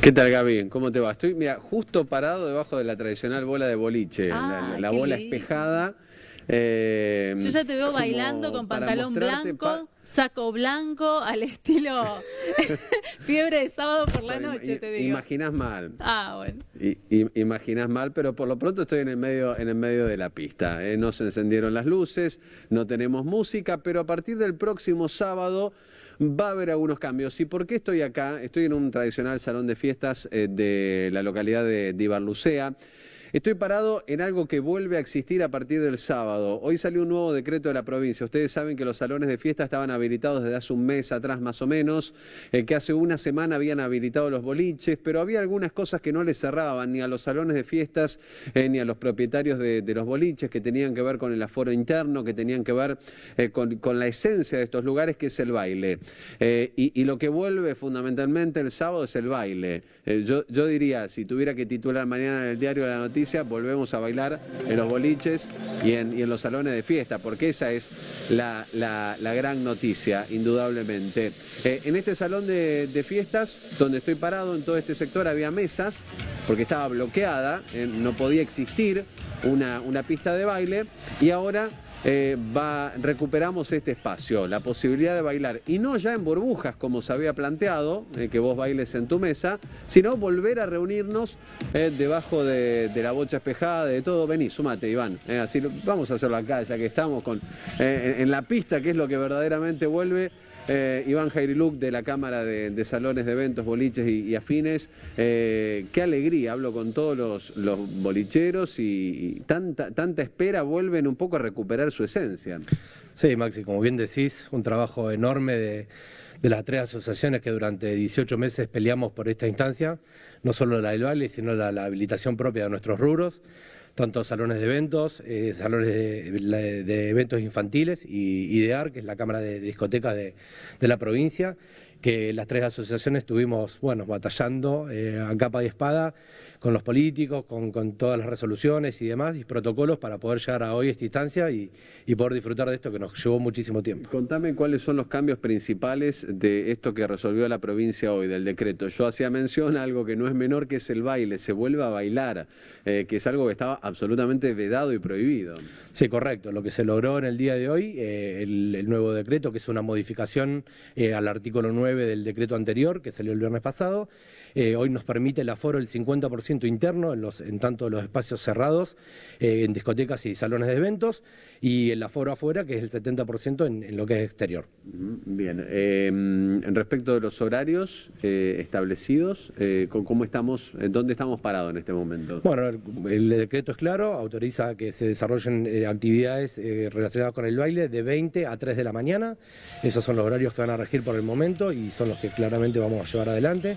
¿Qué tal Gaby? ¿Cómo te va? Estoy mira, justo parado debajo de la tradicional bola de boliche, Ah, la, la qué bola lindo. espejada. eh, Yo ya te veo bailando con pantalón blanco, saco blanco, al estilo fiebre de sábado por la noche, te digo. Imaginás mal. Ah, bueno. I- imaginás mal, pero por lo pronto estoy en el medio, en el medio de la pista. eh, No se encendieron las luces, no tenemos música, pero a partir del próximo sábado va a haber algunos cambios. ¿Y por qué estoy acá? Estoy en un tradicional salón de fiestas eh, de la localidad de, de Ibarlucea. Estoy parado en algo que vuelve a existir a partir del sábado. Hoy salió un nuevo decreto de la provincia. Ustedes saben que los salones de fiesta estaban habilitados desde hace un mes atrás más o menos, eh, que hace una semana habían habilitado los boliches, pero había algunas cosas que no les cerraban ni a los salones de fiestas eh, ni a los propietarios de, los boliches, que tenían que ver con el aforo interno, que tenían que ver eh, con, la esencia de estos lugares, que es el baile. Y, lo que vuelve fundamentalmente el sábado es el baile. Yo diría, si tuviera que titular mañana en el diario de la noticia, volvemos a bailar en los boliches y en, los salones de fiesta, porque esa es la, la- gran noticia, indudablemente. Eh, en este salón de, de fiestas, donde estoy parado, en todo este sector había mesas, porque estaba bloqueada, eh, no podía existir una, una pista de baile, y ahora eh, va, recuperamos este espacio, la posibilidad de bailar, y no ya en burbujas como se había planteado, eh, que vos bailes en tu mesa, sino volver a reunirnos eh, debajo de, de la bocha espejada, de todo. Vení, sumate, Iván. así vamos a hacerlo acá, ya que estamos con, en la pista, que es lo que verdaderamente vuelve. Eh, Iván Jairiluk de la Cámara de, Salones de Eventos, Boliches y, Afines. Eh, qué alegría, hablo con todos los, los bolicheros y, tanta, espera vuelven un poco a recuperar su esencia. Sí, Maxi, como bien decís, un trabajo enorme de, de las tres asociaciones que durante 18 meses peleamos por esta instancia, no solo la del baile, sino la, la habilitación propia de nuestros rubros, tanto salones de eventos, eh, salones de, eventos infantiles y IDEAR, que es la Cámara de, Discotecas de, de la provincia, que las tres asociaciones estuvimos, bueno, batallando eh, a capa y espada con los políticos, con, con todas las resoluciones y demás, y protocolos para poder llegar a hoy a esta instancia y, y poder disfrutar de esto que nos llevó muchísimo tiempo. Contame cuáles son los cambios principales de esto que resolvió la provincia hoy, del decreto. Yo hacía mención a algo que no es menor, que es el baile, se vuelve a bailar, eh, que es algo que estaba absolutamente vedado y prohibido. Sí, correcto. Lo que se logró en el día de hoy, eh, el, el nuevo decreto, que es una modificación eh, al artículo 9 del decreto anterior, que salió el viernes pasado, eh, hoy nos permite el aforo del 50% interno en, los, en tanto los espacios cerrados, eh, en discotecas y salones de eventos, y el aforo afuera, que es el 70% en, en lo que es exterior. Mm, Bien, eh, en respecto de los horarios eh, establecidos, eh, con- ¿cómo estamos, eh, dónde estamos parados en este momento? Bueno, el, el decreto es claro, autoriza que se desarrollen actividades relacionadas con el baile de 20 a 3 de la mañana. Esos son los horarios que van a regir por el momento y son los que claramente vamos a llevar adelante.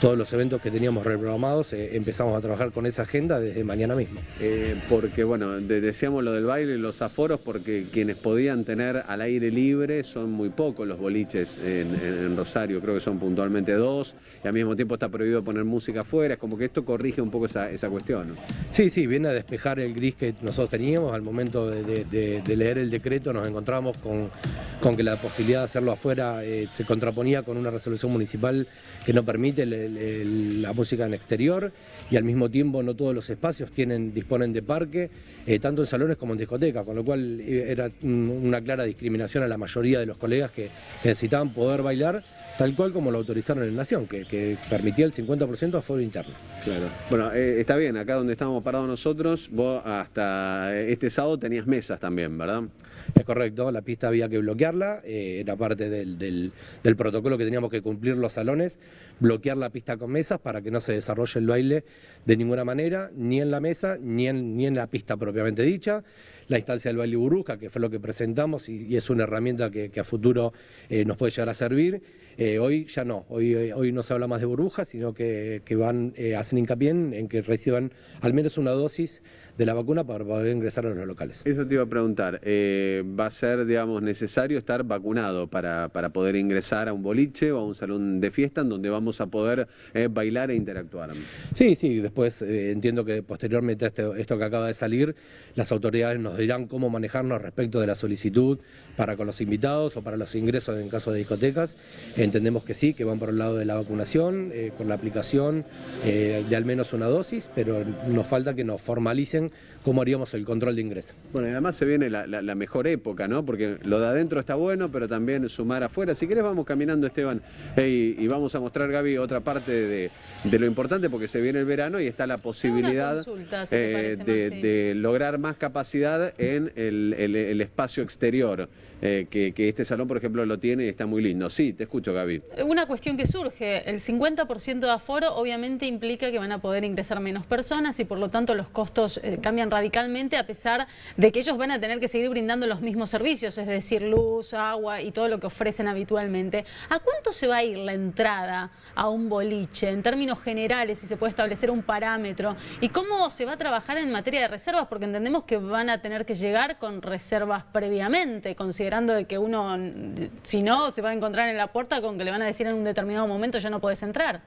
Todos los eventos que teníamos reprogramados eh, empezamos a trabajar con esa agenda desde mañana mismo. Eh, porque, bueno, de- decíamos lo del baile y los aforos, porque quienes podían tener al aire libre son muy pocos los boliches en, en- en Rosario, creo que son puntualmente dos, y al mismo tiempo está prohibido poner música afuera, es como que esto corrige un poco esa, esa cuestión. ¿no? Sí, sí, viene a despejar el gris que nosotros teníamos. Al momento de, de- de- de leer el decreto nos encontramos con, con que la posibilidad de hacerlo afuera eh, se contraponía con una resolución municipal que no permite el- el- el- la música en exterior y al mismo tiempo no todos los espacios tienen, disponen de parque, eh, tanto en salones como en discotecas, con lo cual eh, era una clara discriminación a la mayoría de los colegas que necesitaban poder bailar tal cual como lo autorizaron en Nación, que, permitía el 50% aforo interno. Claro. Bueno, eh, está bien, acá donde estábamos parados nosotros, vos hasta este sábado tenías mesas también, ¿verdad? Es correcto, la pista había que bloquearla, eh, era parte del, del- del protocolo que teníamos que cumplir los salones, bloquear la pista con mesas para que no se desarrolle el baile de ninguna manera, ni en la mesa, ni en, ni en la pista propiamente dicha. La instancia del baile burbuja, que fue lo que presentamos y, es una herramienta que, que a futuro eh, nos puede llegar a servir. Eh, hoy ya no, hoy, eh, hoy no se habla más de burbujas, sino que, que van, eh, hacen hincapié en, en que reciban al menos una dosis de la vacuna para poder ingresar a los locales. Eso te iba a preguntar. eh, ¿Va a ser, digamos, necesario estar vacunado para, para poder ingresar a un boliche o a un salón de fiesta en donde vamos a poder bailar e interactuar? Sí, sí, después entiendo que posteriormente a esto, esto que acaba de salir, las autoridades nos dirán cómo manejarnos respecto de la solicitud para con los invitados o para los ingresos en caso de discotecas. Entendemos que sí, que van por el lado de la vacunación, eh, con la aplicación eh, de al menos una dosis, pero nos falta que nos formalicen cómo haríamos el control de ingreso. Bueno, y además se viene la, mejor época, ¿no? Porque lo de adentro está bueno, pero también sumar afuera. Si querés vamos caminando, Esteban, y vamos a mostrar, Gaby, otra parte de, lo importante, porque se viene el verano y está la posibilidad eh, de, lograr más capacidad en el espacio exterior. Eh, que, este salón, por ejemplo, lo tiene y está muy lindo. Sí, te escucho, Gaby. Una cuestión que surge, el 50% de aforo obviamente implica que van a poder ingresar menos personas y por lo tanto los costos eh, cambian radicalmente a pesar de que ellos van a tener que seguir brindando los mismos servicios, es decir, luz, agua y todo lo que ofrecen habitualmente. ¿A cuánto se va a ir la entrada a un boliche en términos generales, si se puede establecer un parámetro? ¿Y cómo se va a trabajar en materia de reservas? Porque entendemos que van a tener que llegar con reservas previamente, considerando de que uno, si no, se va a encontrar en la puerta con que le van a decir en un determinado momento ya no puedes entrar.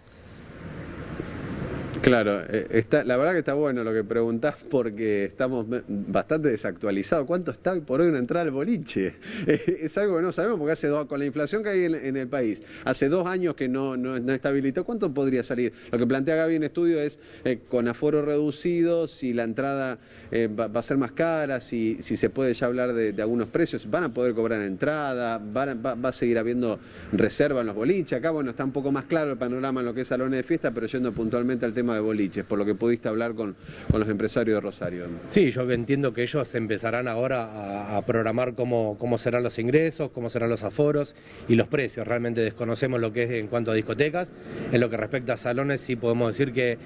Claro, eh, está, la verdad que está bueno lo que preguntás porque estamos bastante desactualizados. ¿Cuánto está por hoy una entrada al boliche? es algo que no sabemos porque hace dos, con la inflación que hay en, el país, hace dos años que no, no, no, estabilizó. ¿Cuánto podría salir? Lo que plantea Gaby en estudio es eh, con aforo reducido, si la entrada eh, va, a ser más cara, si, si se puede ya hablar de, algunos precios, van a poder cobrar entrada, va, va, a seguir habiendo reserva en los boliches. Acá, bueno, está un poco más claro el panorama en lo que es salones de fiesta, pero yendo puntualmente al tema de boliches, por lo que pudiste hablar con, los empresarios de Rosario. Sí, yo entiendo que ellos empezarán ahora a, programar cómo, cómo serán los ingresos, cómo serán los aforos y los precios. Realmente desconocemos lo que es en cuanto a discotecas. En lo que respecta a salones, sí podemos decir que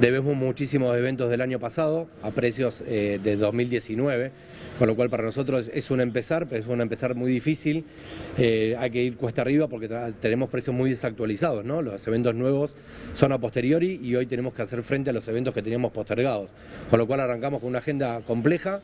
debemos muchísimos eventos del año pasado a precios eh, de 2019 con lo cual para nosotros es un empezar, pero es un empezar muy difícil, eh, hay que ir cuesta arriba porque tenemos precios muy desactualizados, ¿no? los eventos nuevos son a posteriori y hoy tenemos que hacer frente a los eventos que teníamos postergados, con lo cual arrancamos con una agenda compleja,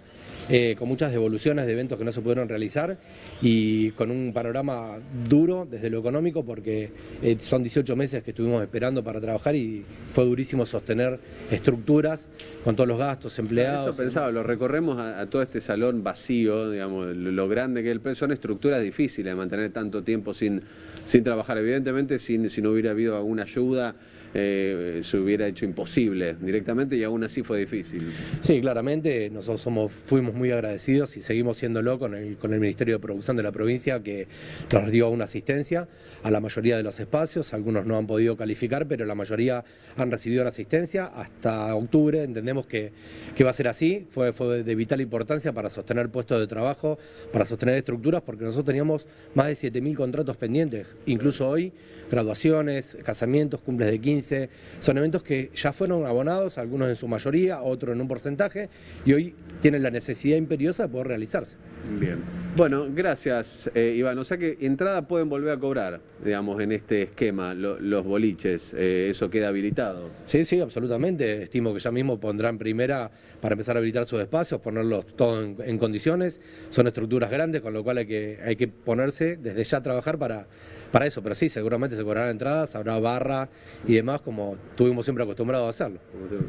eh, con muchas devoluciones de eventos que no se pudieron realizar y con un panorama duro desde lo económico porque eh, son 18 meses que estuvimos esperando para trabajar y fue durísimo sostener estructuras con todos los gastos, empleados. Eso pensaba, lo recorremos a, todo este salón vacío, digamos, lo, grande que es el precio, son estructuras difíciles de mantener tanto tiempo sin, sin trabajar. Evidentemente, sin, si no hubiera habido alguna ayuda eh, se hubiera hecho imposible directamente y aún así fue difícil. Sí, claramente, nosotros somos, fuimos muy agradecidos y seguimos siéndolo con el, con el Ministerio de Producción de la provincia que nos dio una asistencia a la mayoría de los espacios, algunos no han podido calificar, pero la mayoría han recibido la asistencia hasta octubre, entendemos que, que va a ser así, fue, fue de vital importancia para sostener puestos de trabajo, para sostener estructuras, porque nosotros teníamos más de 7.000 contratos pendientes, incluso hoy, graduaciones, casamientos, cumples de 15, son eventos que ya fueron abonados, algunos en su mayoría, otros en un porcentaje, y hoy tienen la necesidad imperiosa de poder realizarse. Bien. Bueno, gracias, eh, Iván. O sea que entrada pueden volver a cobrar, digamos, en este esquema, los boliches. Eh, ¿Eso queda habilitado? Sí, sí, absolutamente. Estimo que ya mismo pondrán primera para empezar a habilitar sus espacios, ponerlos todos en, condiciones. Son estructuras grandes, con lo cual hay que, hay que ponerse desde ya a trabajar para, para eso. Pero sí, seguramente se cobrarán entradas, habrá barra y demás como tuvimos siempre acostumbrados a hacerlo.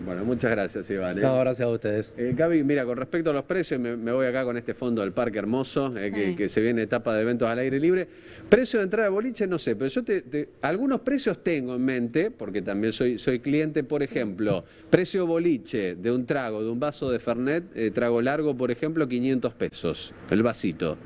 Bueno, muchas gracias, Iván. ¿eh? No, gracias a ustedes. Eh, Gaby, mira, con respecto a los precios, me, voy acá con este fondo del parque hermoso, eh, que, se viene etapa de eventos al aire libre. Precio de entrada de boliche, no sé, pero yo te, algunos precios tengo en mente, porque también soy, soy cliente, por ejemplo, precio boliche de un trago, de un vaso de Fernet, trago largo, por ejemplo, 500 pesos, el vasito.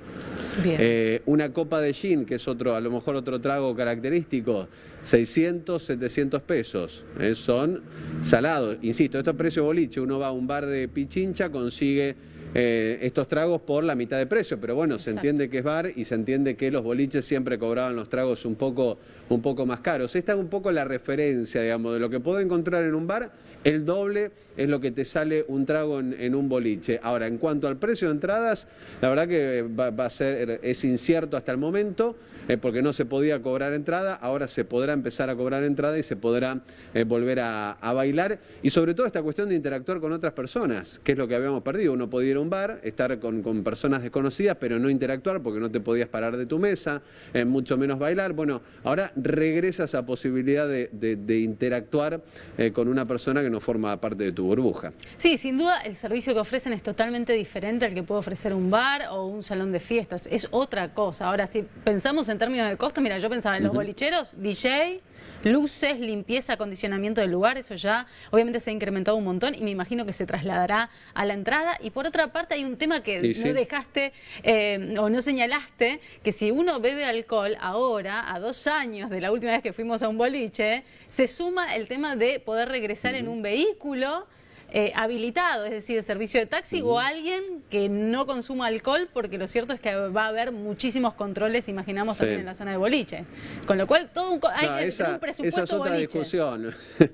Bien. una copa de gin, que es otro, a lo mejor otro trago característico, 600, 700 pesos. Eh, son salados. Insisto, esto es precio boliche. Uno va a un bar de Pichincha, consigue eh, estos tragos por la mitad de precio, pero bueno, se entiende que es bar y se entiende que los boliches siempre cobraban los tragos un poco, un poco más caros. Esta es un poco la referencia, digamos, de lo que puedo encontrar en un bar, el doble es lo que te sale un trago en, un boliche. Ahora, en cuanto al precio de entradas, la verdad que va, a ser, es incierto hasta el momento, eh, porque no se podía cobrar entrada, ahora se podrá empezar a cobrar entrada y se podrá eh, volver a, bailar, y sobre todo esta cuestión de interactuar con otras personas, que es lo que habíamos perdido, uno podía un bar, estar con, personas desconocidas, pero no interactuar porque no te podías parar de tu mesa, eh, mucho menos bailar. Bueno, ahora regresa esa posibilidad de, interactuar eh, con una persona que no forma parte de tu burbuja. Sí, sin duda el servicio que ofrecen es totalmente diferente al que puede ofrecer un bar o un salón de fiestas. Es otra cosa. Ahora, si pensamos en términos de costo, mira, yo pensaba en los bolicheros, DJ, luces, limpieza, acondicionamiento del lugar, eso ya obviamente se ha incrementado un montón y me imagino que se trasladará a la entrada. Y por otra parte hay un tema que no dejaste eh, o no señalaste, que si uno bebe alcohol ahora, a dos años de la última vez que fuimos a un boliche, se suma el tema de poder regresar en un vehículo eh, habilitado, es decir, servicio de taxi o alguien que no consuma alcohol, porque lo cierto es que va a haber muchísimos controles, imaginamos también en la zona de boliche. Con lo cual, todo un, hay un presupuesto esa es otra discusión.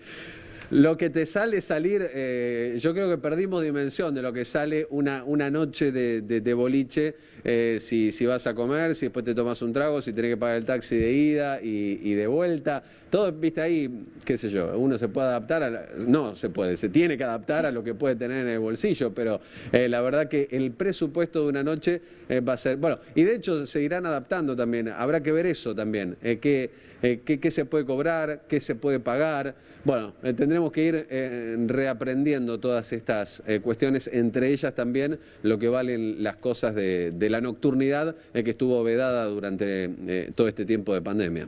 Lo que te sale salir, eh, yo creo que perdimos dimensión de lo que sale una, una noche de, boliche, eh, si, si, vas a comer, si después te tomas un trago, si tenés que pagar el taxi de ida y, de vuelta. Todo, viste ahí, qué sé yo, uno se puede adaptar, a no se puede, se tiene que adaptar a lo que puede tener en el bolsillo, pero eh, la verdad que el presupuesto de una noche va a ser, bueno, y de hecho se irán adaptando también, habrá que ver eso también, qué, qué, se puede cobrar, qué se puede pagar. Bueno, tendremos que ir eh, reaprendiendo todas estas eh, cuestiones, entre ellas también lo que valen las cosas de, la nocturnidad eh, que estuvo vedada durante todo este tiempo de pandemia.